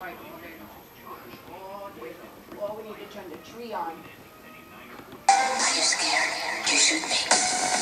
Right, we need to turn the tree on. Are you scared? You should be.